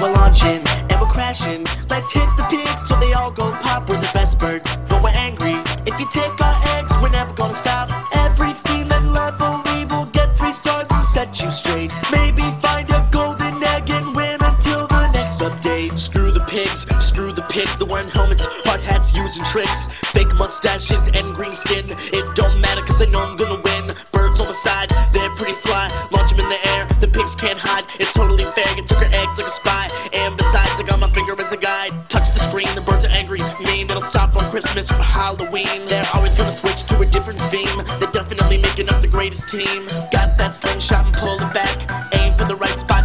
And we're launching, and we're crashing. Let's hit the pigs till they all go pop. We're the best birds, but we're angry. If you take our eggs, we're never gonna stop. Every female level, we will get three stars and set you straight. Maybe find a golden egg and win until the next update. Screw the pigs, screw the pigs. They're wearing helmets, hard hats, using tricks. Fake mustaches and green skin. It don't matter, cause I know I'm gonna win. Birds on the side, they're pretty fly. Launch them in the air, the pigs can't hide. It's they don't stop on Christmas or Halloween. They're always gonna switch to a different theme. They're definitely making up the greatest team. Got that slingshot and pull it back. Aim for the right spot,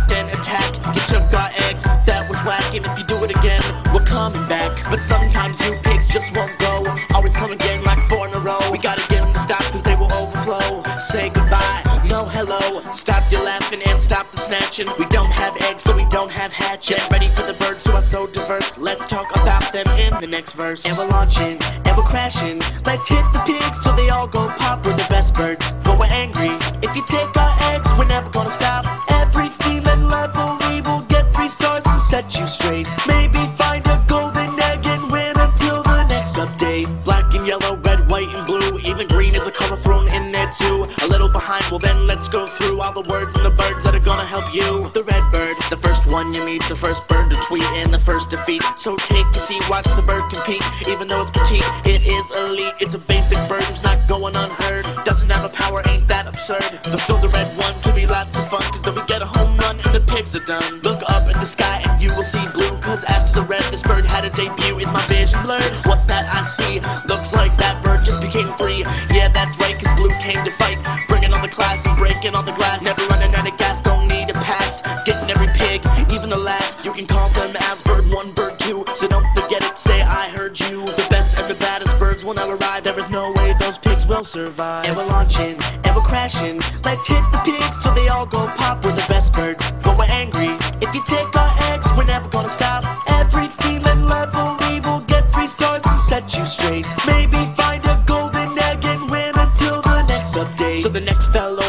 coming back. But sometimes you pigs just won't go. Always come again like four in a row. We gotta get them to stop, cause they will overflow. Say goodbye, no hello. Stop your laughing and stop the snatching. We don't have eggs, so we don't have hatch. Get ready for the birds who are so diverse. Let's talk about them in the next verse. And we're launching, and we're crashing. Let's hit the pigs till they all go pop. We're the best birds, but we're angry. If you take update. Black and yellow, red, white, and blue. Even green is a color thrown in there too. A little behind, well then let's go through all the words and the birds that are gonna help you. The red bird, the first one you meet, the first bird to tweet, and the first defeat. So take a seat, watch the bird compete. Even though it's petite, it is elite. It's a basic bird who's not going unheard. Doesn't have a power, ain't that absurd? But still the red one could be lots of fun, cause then we get a home run and the pigs are done. Look up at the sky and you will see blue, cause after the had a debut. Is my vision blurred? What's that I see? Looks like that bird just became free. Yeah, that's right, cause blue came to fight. Bringing on the class and breaking all the glass. Never running out of gas, don't need a pass. Getting every pig, even the last. You can call them as bird one, bird two. So don't forget it, say I heard you. The best and the baddest birds will never arrive. There is no way those pigs will survive. And we're launching, and we're crashing. Let's hit the pigs till they all go pop. We're the best birds, but we're angry. If you take our eggs, we're never gonna stop.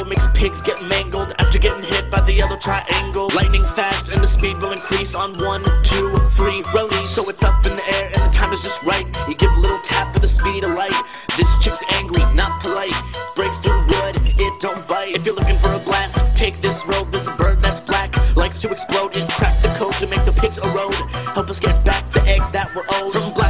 Next makes pigs get mangled after getting hit by the yellow triangle. Lightning fast and the speed will increase on one, two, three, release. So it's up in the air and the time is just right. You give a little tap for the speed of light. This chick's angry, not polite. Breaks through wood, it don't bite. If you're looking for a blast, take this road. There's a bird that's black, likes to explode and crack the code to make the pigs erode. Help us get back the eggs that were owed. From black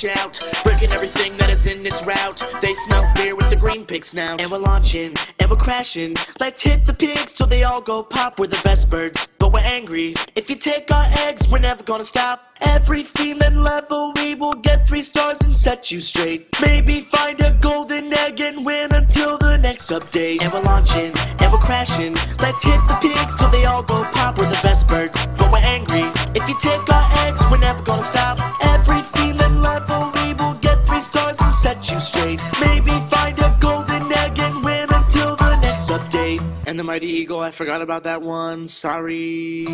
shout. Breaking everything that is in its route. They smell fear with the green pig snout. And we're launching, and we're crashing. Let's hit the pigs till they all go pop. We're the best birds, but we're angry. If you take our eggs, we're never gonna stop. Every female level, we will get three stars and set you straight. Maybe find a golden egg and win until the next update. And we're launching, and we're crashing. Let's hit the pigs till they all go pop. We're the best birds, but we're angry. If you take our eggs, we're never gonna stop. Set you straight. Maybe find a golden egg and win until the next update. And the mighty eagle, I forgot about that one. Sorry.